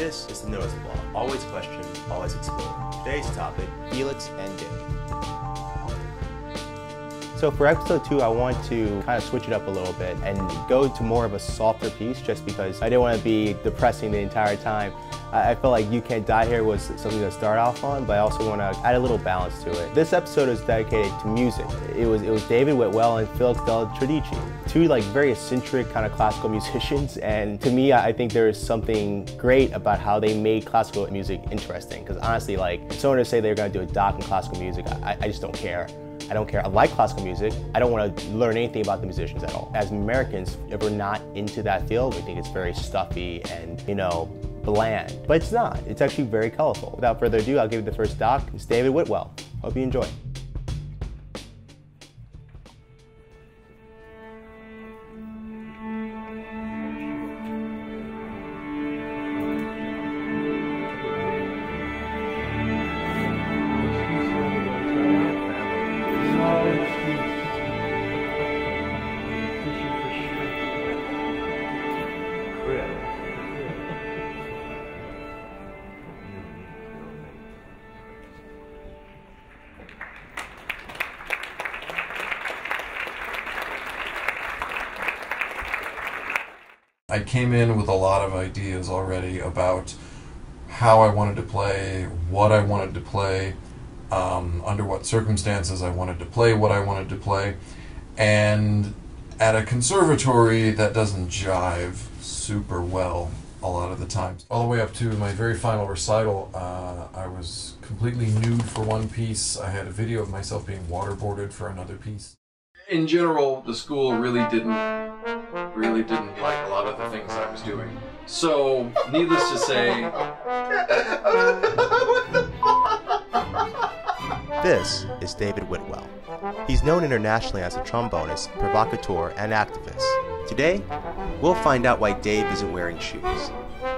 This is the Notice Blog. Always question, always explore. Today's topic Felix and Dave. So for episode two, I want to kind of switch it up a little bit and go to more of a softer piece just because I didn't want to be depressing the entire time. I felt like You Can't Die Here was something to start off on, but I also want to add a little balance to it. This episode is dedicated to music. It was, it was David Whitwell and Felix Del Tredici, two like very eccentric kind of classical musicians. And to me, I think there is something great about how they made classical music interesting. Because honestly, like, if someone to say they're going to do a doc in classical music, I, I just don't care. I don't care. I like classical music. I don't want to learn anything about the musicians at all. As Americans, if we're not into that field, we think it's very stuffy and, you know, bland. But it's not. It's actually very colorful. Without further ado, I'll give you the first doc. It's David Whitwell. Hope you enjoy. I came in with a lot of ideas already about how I wanted to play, what I wanted to play, um, under what circumstances I wanted to play what I wanted to play, and at a conservatory that doesn't jive super well a lot of the times. All the way up to my very final recital, uh, I was completely nude for one piece. I had a video of myself being waterboarded for another piece. In general, the school really didn't really didn't like a lot of the things I was doing. So, needless to say, This is David Whitwell. He's known internationally as a trombonist, provocateur, and activist. Today, we'll find out why Dave isn't wearing shoes,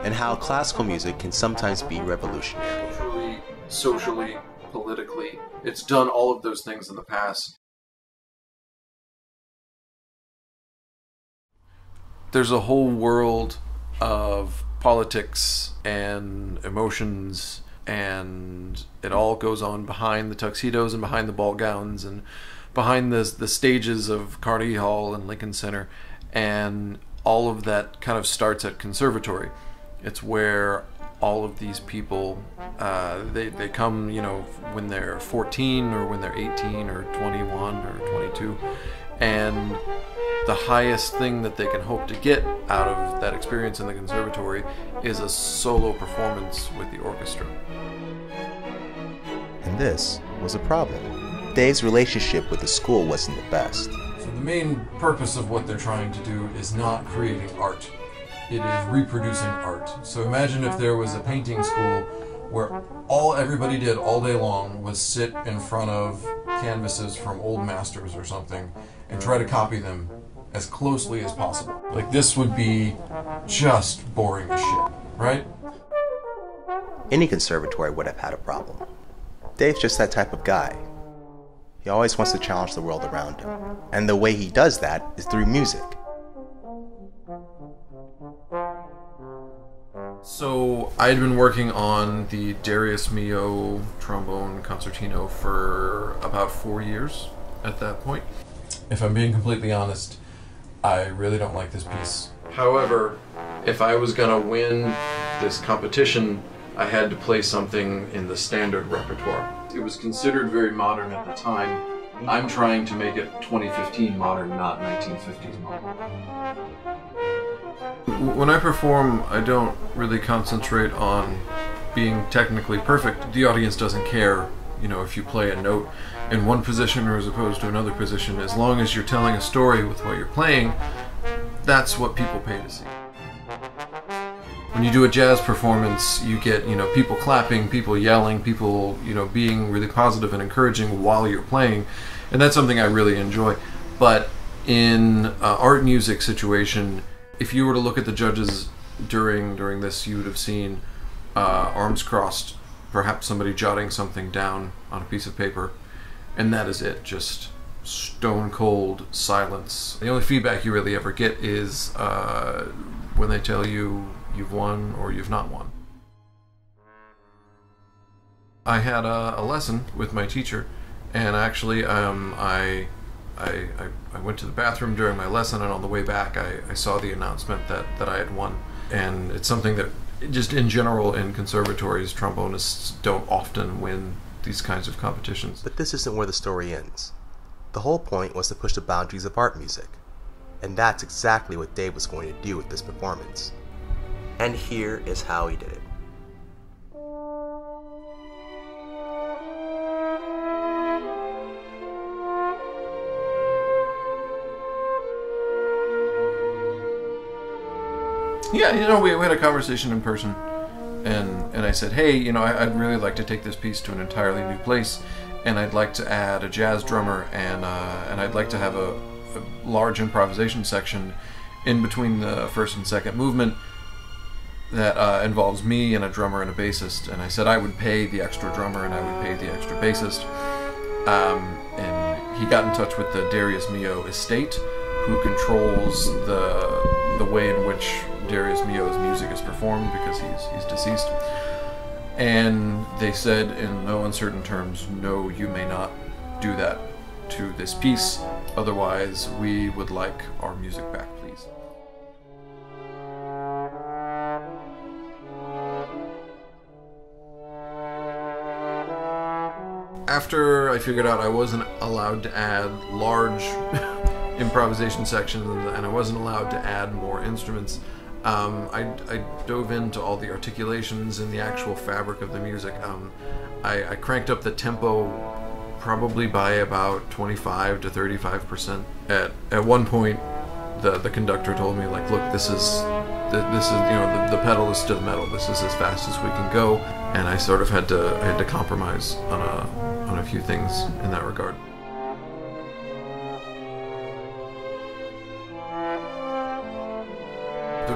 and how classical music can sometimes be revolutionary. culturally, socially, politically, it's done all of those things in the past. There's a whole world of politics and emotions and it all goes on behind the tuxedos and behind the ball gowns and behind the the stages of Carnegie Hall and Lincoln Center, and all of that kind of starts at conservatory. It's where all of these people uh, they they come you know when they're 14 or when they're 18 or 21 or 22, and the highest thing that they can hope to get out of that experience in the conservatory is a solo performance with the orchestra. And this was a problem. Dave's relationship with the school wasn't the best. So the main purpose of what they're trying to do is not creating art. It is reproducing art. So imagine if there was a painting school where all everybody did all day long was sit in front of canvases from old masters or something and try to copy them as closely as possible. Like this would be just boring as shit, right? Any conservatory would have had a problem. Dave's just that type of guy. He always wants to challenge the world around him. And the way he does that is through music. So I had been working on the Darius Milhaud trombone concertino for about four years at that point. If I'm being completely honest, I really don't like this piece. However, if I was gonna win this competition, I had to play something in the standard repertoire. It was considered very modern at the time. I'm trying to make it 2015 modern, not 1950s modern. When I perform, I don't really concentrate on being technically perfect. The audience doesn't care, you know, if you play a note in one position or as opposed to another position. As long as you're telling a story with what you're playing, that's what people pay to see. When you do a jazz performance, you get, you know, people clapping, people yelling, people, you know, being really positive and encouraging while you're playing. And that's something I really enjoy. But in art music situation, if you were to look at the judges during during this, you would have seen uh, arms crossed, perhaps somebody jotting something down on a piece of paper, and that is it. Just stone cold silence. The only feedback you really ever get is uh, when they tell you you've won or you've not won. I had a, a lesson with my teacher, and actually, um, I, I, I, I went to the bathroom during my lesson, and on the way back, I, I saw the announcement that, that I had won. And it's something that, just in general, in conservatories, trombonists don't often win these kinds of competitions. But this isn't where the story ends. The whole point was to push the boundaries of art music. And that's exactly what Dave was going to do with this performance. And here is how he did it. Yeah, you know, we, we had a conversation in person, and and I said, hey, you know, I, would really like to take this piece to an entirely new place, and I'd like to add a jazz drummer, and uh, and I'd like to have a, a large improvisation section in between the first and second movement that uh, involves me and a drummer and a bassist. And I said I would pay the extra drummer and I would pay the extra bassist. Um, and he got in touch with the Darius Milhaud estate, who controls the the way in which Darius Milhaud's music is performed because he's he's deceased. And they said in no uncertain terms, no, you may not do that to this piece. Otherwise, we would like our music back, please. After I figured out I wasn't allowed to add large improvisation section, and I wasn't allowed to add more instruments, um, I, I, dove into all the articulations and the actual fabric of the music. Um, I, I, cranked up the tempo probably by about 25 to 35 percent. At at one point, the the conductor told me like, look, this is this is you know the, the pedal is to the metal. This is as fast as we can go, and I sort of had to I had to compromise on a on a few things in that regard.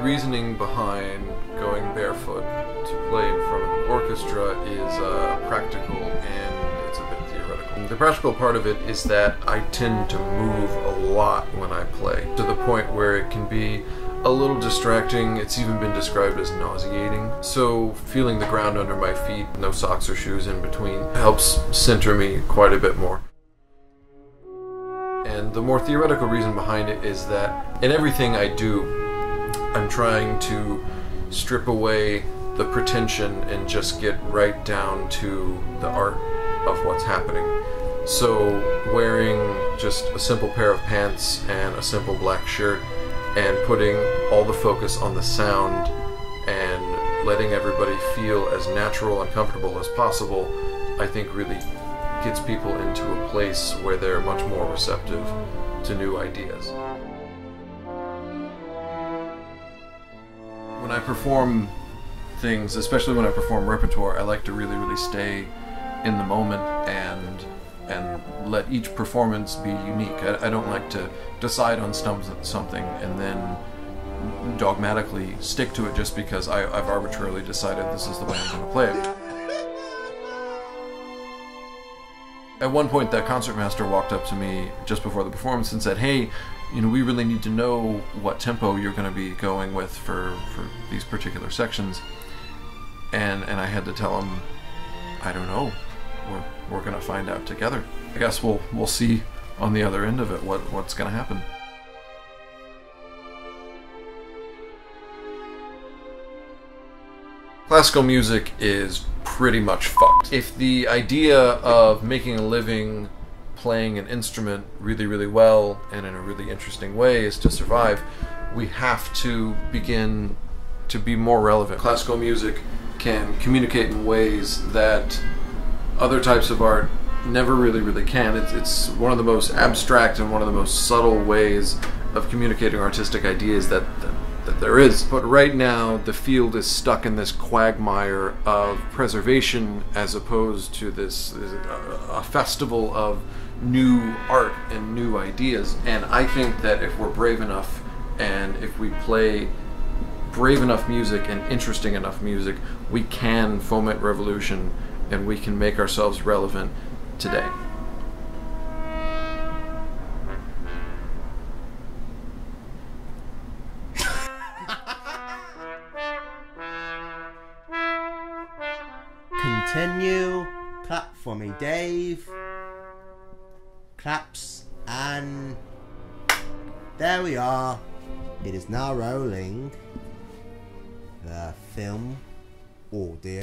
Reasoning behind going barefoot to play in front of an orchestra is uh, practical and it's a bit theoretical. The practical part of it is that I tend to move a lot when I play, to the point where it can be a little distracting. It's even been described as nauseating. So feeling the ground under my feet, no socks or shoes in between, helps center me quite a bit more. And the more theoretical reason behind it is that in everything I do, I'm trying to strip away the pretension and just get right down to the art of what's happening. So, wearing just a simple pair of pants and a simple black shirt and putting all the focus on the sound and letting everybody feel as natural and comfortable as possible, I think really gets people into a place where they're much more receptive to new ideas. When I perform things, especially when I perform repertoire, I like to really, really stay in the moment and and let each performance be unique. I, I don't like to decide on something and then dogmatically stick to it just because I, I've arbitrarily decided this is the way I'm going to play it. At one point, that concertmaster walked up to me just before the performance and said, "Hey, you know, we really need to know what tempo you're going to be going with for, for these particular sections. And, and I had to tell him, I don't know. We're, we're going to find out together. I guess we'll, we'll see on the other end of it what, what's going to happen. Classical music is pretty much fucked. If the idea of making a living playing an instrument really, really well and in a really interesting way is to survive, we have to begin to be more relevant. Classical music can communicate in ways that other types of art never really, really can. It's, it's one of the most abstract and one of the most subtle ways of communicating artistic ideas that, that that there is. But right now, the field is stuck in this quagmire of preservation as opposed to this, this uh, a festival of new art and new ideas. And I think that if we're brave enough and if we play brave enough music and interesting enough music, we can foment revolution and we can make ourselves relevant today. Continue Clap for me, Dave. Claps and there we are. It is now rolling. The film, audio,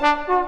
Thank you.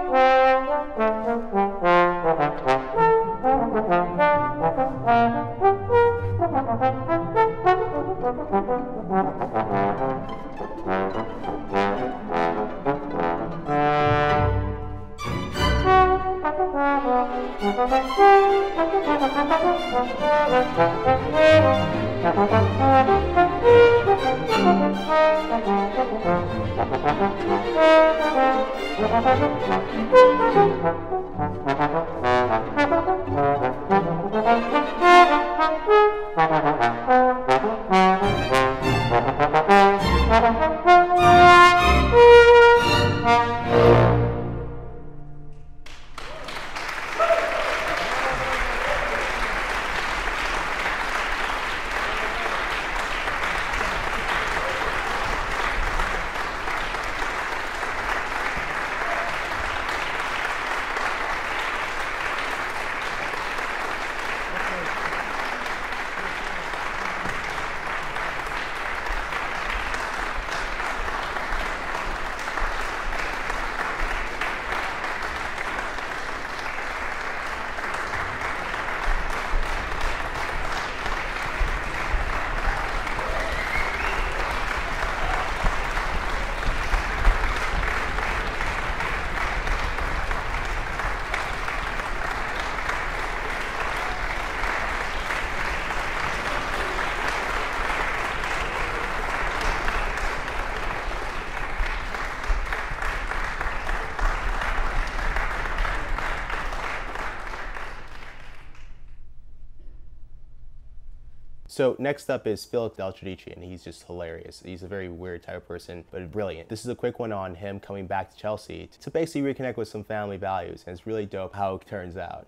So next up is Philip Del Tredici, and he's just hilarious. He's a very weird type of person, but brilliant. This is a quick one on him coming back to Chelsea to basically reconnect with some family values, and it's really dope how it turns out.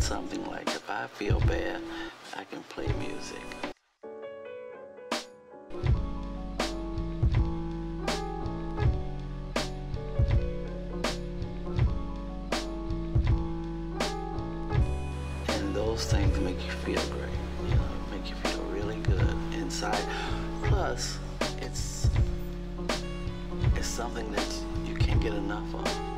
Something like, if I feel bad, I can play music. And those things make you feel great, you know, make you feel really good inside. Plus, it's it's something that you can't get enough of.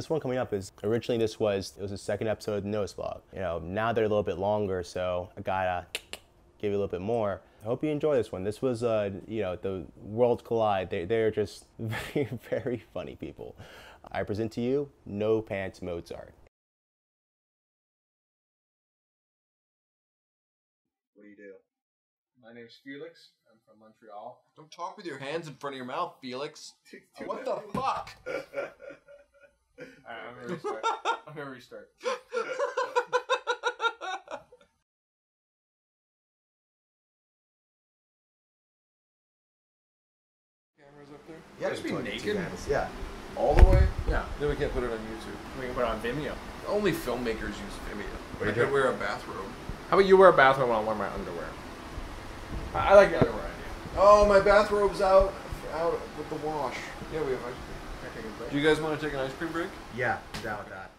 This one coming up is originally this was it was the second episode of the Nose Vlog. You know, now they're a little bit longer, so I gotta give you a little bit more. I hope you enjoy this one. This was, uh, you know, the worlds collide. They, they're just very, very funny people. I present to you No Pants Mozart. What do you do? My name's Felix. I'm from Montreal. Don't talk with your hands in front of your mouth, Felix. What the fuck? Alright, I'm gonna restart. I'm gonna restart. Cameras up there. Yeah, Just be it's like two naked. hands. Yeah. All the way? Yeah. Then we can't put it on YouTube. We can put it on Vimeo. Only filmmakers use Vimeo. What I do could wear a bathrobe. How about you wear a bathrobe while I wear my underwear? I, I like the underwear idea. Oh, my bathrobe's out out with the wash. Yeah, we have do you guys want to take an ice cream break? Yeah, I'm down with that.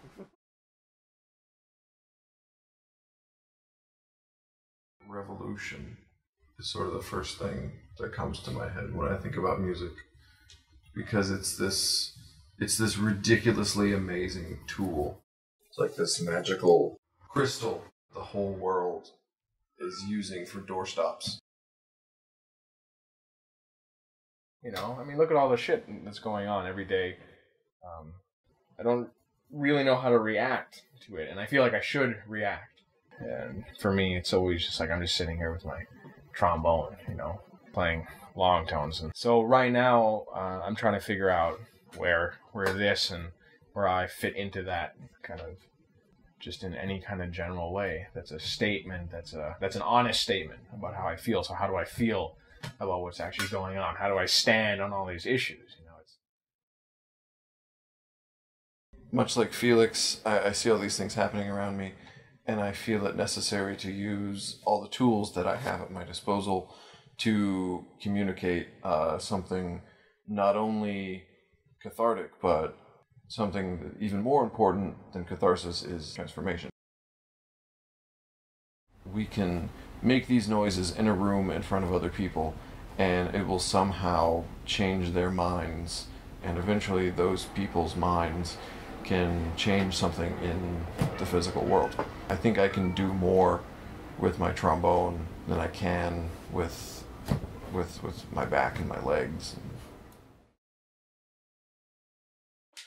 Revolution is sort of the first thing that comes to my head when I think about music because it's this it's this ridiculously amazing tool. It's like this magical crystal the whole world is using for doorstops. You know, I mean, look at all the shit that's going on every day um, I don't really know how to react to it, and I feel like I should react. And for me, it's always just like I'm just sitting here with my trombone, you know, playing long tones. And so right now, uh, I'm trying to figure out where where this and where I fit into that kind of just in any kind of general way. That's a statement. That's a that's an honest statement about how I feel. So how do I feel about what's actually going on? How do I stand on all these issues? Much like Felix, I, I see all these things happening around me, and I feel it necessary to use all the tools that I have at my disposal to communicate uh, something not only cathartic, but something even more important than catharsis is transformation. We can make these noises in a room in front of other people, and it will somehow change their minds, and eventually those people's minds can change something in the physical world. I think I can do more with my trombone than I can with with with my back and my legs.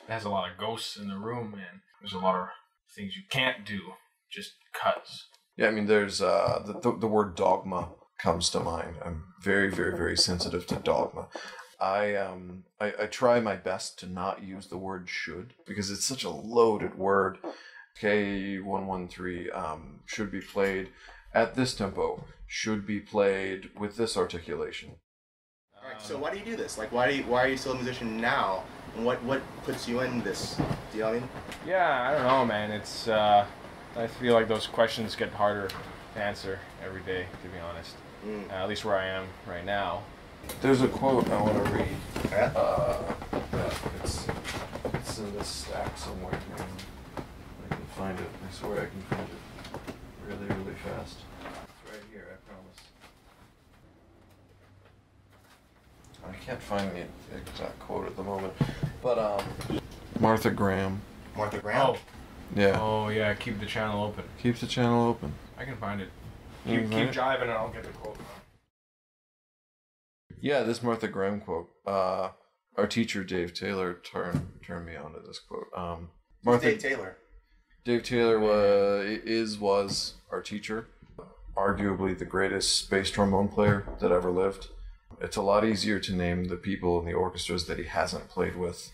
it has a lot of ghosts in the room, and there's a lot of things you can't do just cuts. Yeah, I mean, there's uh, the, the the word dogma comes to mind. I'm very, very, very sensitive to dogma. I um I, I try my best to not use the word should because it's such a loaded word. K one one three um should be played at this tempo, should be played with this articulation. All right, so why do you do this? Like, why do you, why are you still a musician now? And what what puts you in this? Do you know what I mean? Yeah, I don't know, man. It's uh, I feel like those questions get harder to answer every day, to be honest. Mm. Uh, at least where I am right now. There's a quote I want to read. Yeah. Uh, yeah, it's it's in this stack somewhere. Man. I can find it. I swear I can find it really, really fast. It's right here. I promise. I can't find the exact quote at the moment, but um, Martha Graham. Martha Graham. Oh, Yeah. oh yeah. Keep the channel open. Keeps the channel open. I can find it. You Keep, can keep jiving, and I'll get the quote. Yeah, this Martha Graham quote. Uh, our teacher Dave Taylor turned turned me on to this quote. Um, Martha Dave Taylor. Dave Taylor was is was our teacher, arguably the greatest bass trombone player that ever lived. It's a lot easier to name the people in the orchestras that he hasn't played with.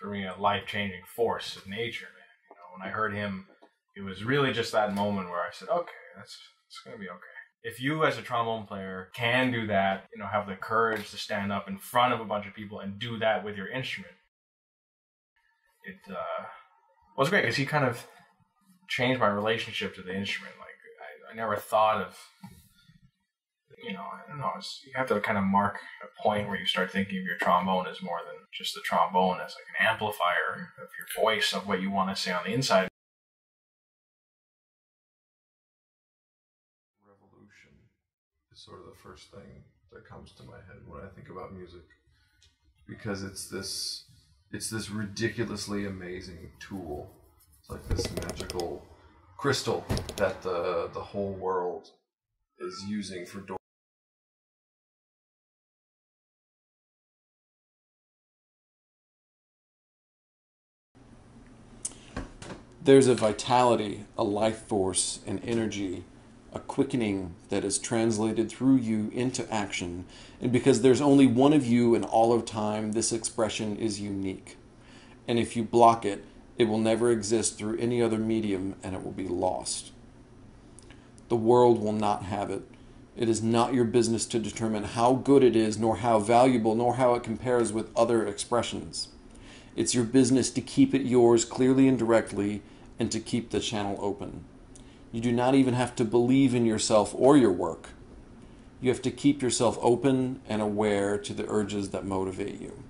For me, a life changing force of nature, man. You know, when I heard him, it was really just that moment where I said, "Okay, that's it's gonna be okay." If you, as a trombone player, can do that, you know, have the courage to stand up in front of a bunch of people and do that with your instrument, it uh, was great because he kind of changed my relationship to the instrument. Like I, I never thought of, you know, I don't know. You have to kind of mark a point where you start thinking of your trombone as more than just the trombone, as like an amplifier of your voice of what you want to say on the inside. Sort of the first thing that comes to my head when I think about music, because it's this it's this ridiculously amazing tool. It's like this magical crystal that the the whole world is using for door. there's a vitality, a life force, an energy, a quickening that is translated through you into action. And because there's only one of you in all of time, this expression is unique. And if you block it, it will never exist through any other medium and it will be lost. The world will not have it. It is not your business to determine how good it is, nor how valuable, nor how it compares with other expressions. It's your business to keep it yours clearly and directly and to keep the channel open. You do not even have to believe in yourself or your work. You have to keep yourself open and aware to the urges that motivate you.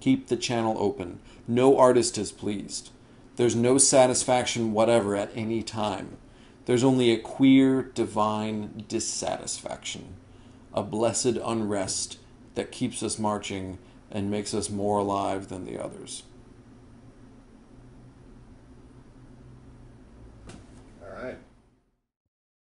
Keep the channel open. No artist is pleased. There's no satisfaction whatever at any time. There's only a queer, divine dissatisfaction, a blessed unrest that keeps us marching and makes us more alive than the others.